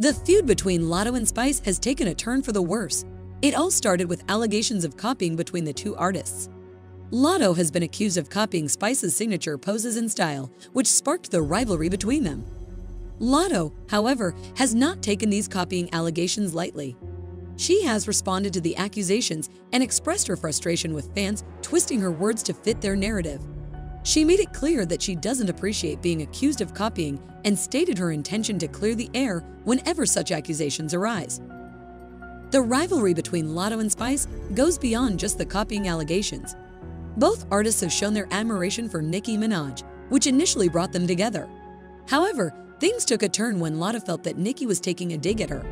The feud between Latto and Spice has taken a turn for the worse. It all started with allegations of copying between the two artists. Latto has been accused of copying Spice's signature poses and style, which sparked the rivalry between them. Latto, however, has not taken these copying allegations lightly. She has responded to the accusations and expressed her frustration with fans twisting her words to fit their narrative. She made it clear that she doesn't appreciate being accused of copying and stated her intention to clear the air whenever such accusations arise. The rivalry between Latto and Spice goes beyond just the copying allegations. Both artists have shown their admiration for Nicki Minaj, which initially brought them together. However, things took a turn when Latto felt that Nicki was taking a dig at her.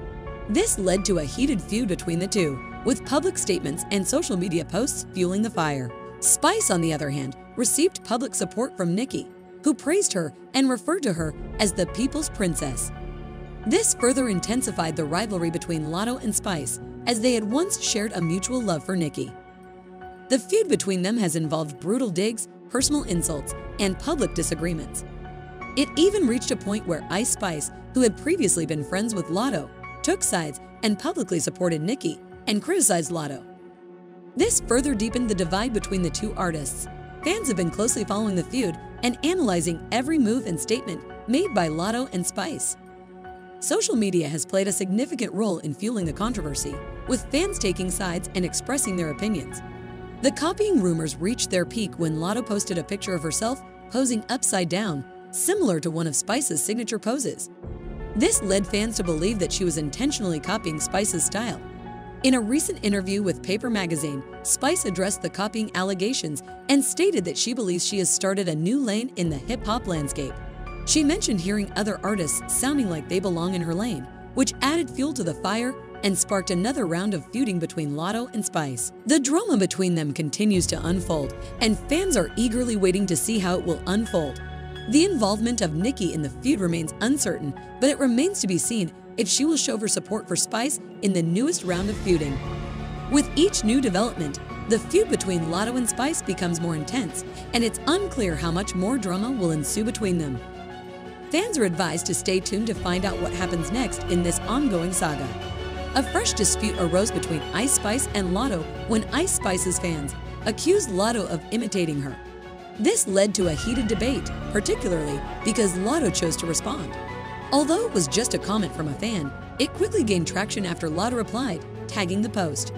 This led to a heated feud between the two, with public statements and social media posts fueling the fire. Spice, on the other hand, received public support from Nicki, who praised her and referred to her as the People's Princess. This further intensified the rivalry between Latto and Spice, as they had once shared a mutual love for Nicki. The feud between them has involved brutal digs, personal insults, and public disagreements. It even reached a point where Ice Spice, who had previously been friends with Latto, took sides and publicly supported Nicki and criticized Latto. This further deepened the divide between the two artists. Fans have been closely following the feud and analyzing every move and statement made by Latto and Spice. Social media has played a significant role in fueling the controversy, with fans taking sides and expressing their opinions. The copying rumors reached their peak when Latto posted a picture of herself posing upside down, similar to one of Spice's signature poses. This led fans to believe that she was intentionally copying Spice's style. In a recent interview with Paper Magazine, Spice addressed the copying allegations and stated that she believes she has started a new lane in the hip hop landscape. She mentioned hearing other artists sounding like they belong in her lane, which added fuel to the fire and sparked another round of feuding between Latto and Spice. The drama between them continues to unfold, and fans are eagerly waiting to see how it will unfold. The involvement of Nicki in the feud remains uncertain, but it remains to be seen if she will show her support for Spice in the newest round of feuding. With each new development, the feud between Latto and Spice becomes more intense, and it's unclear how much more drama will ensue between them. Fans are advised to stay tuned to find out what happens next in this ongoing saga. A fresh dispute arose between Ice Spice and Latto when Ice Spice's fans accused Latto of imitating her. This led to a heated debate, particularly because Latto chose to respond. Although it was just a comment from a fan, it quickly gained traction after Latto replied, tagging the post.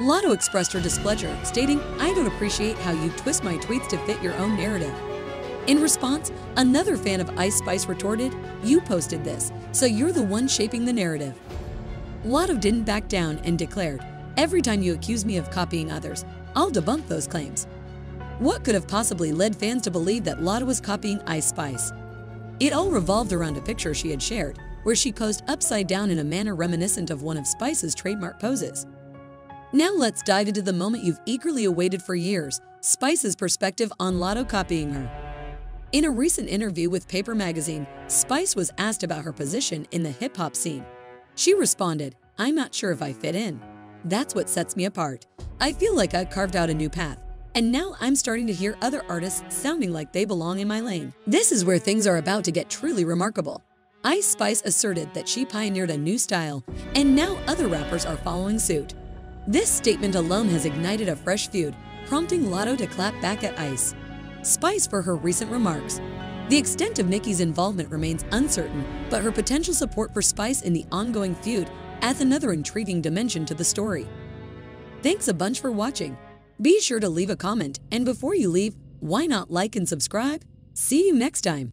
Latto expressed her displeasure, stating, I don't appreciate how you twist my tweets to fit your own narrative. In response, another fan of Ice Spice retorted, You posted this, so you're the one shaping the narrative. Latto didn't back down and declared, Every time you accuse me of copying others, I'll debunk those claims. What could have possibly led fans to believe that Latto was copying Ice Spice? It all revolved around a picture she had shared, where she posed upside down in a manner reminiscent of one of Spice's trademark poses. Now let's dive into the moment you've eagerly awaited for years, Spice's perspective on Latto copying her. In a recent interview with Paper Magazine, Spice was asked about her position in the hip-hop scene. She responded, I'm not sure if I fit in. That's what sets me apart. I feel like I've carved out a new path. And now I'm starting to hear other artists sounding like they belong in my lane. This is where things are about to get truly remarkable. Ice Spice asserted that she pioneered a new style, and now other rappers are following suit. This statement alone has ignited a fresh feud, prompting Latto to clap back at Ice. Spice for her recent remarks. The extent of Nicki's involvement remains uncertain, but her potential support for Spice in the ongoing feud adds another intriguing dimension to the story. Thanks a bunch for watching. Be sure to leave a comment, and before you leave, why not like and subscribe? See you next time.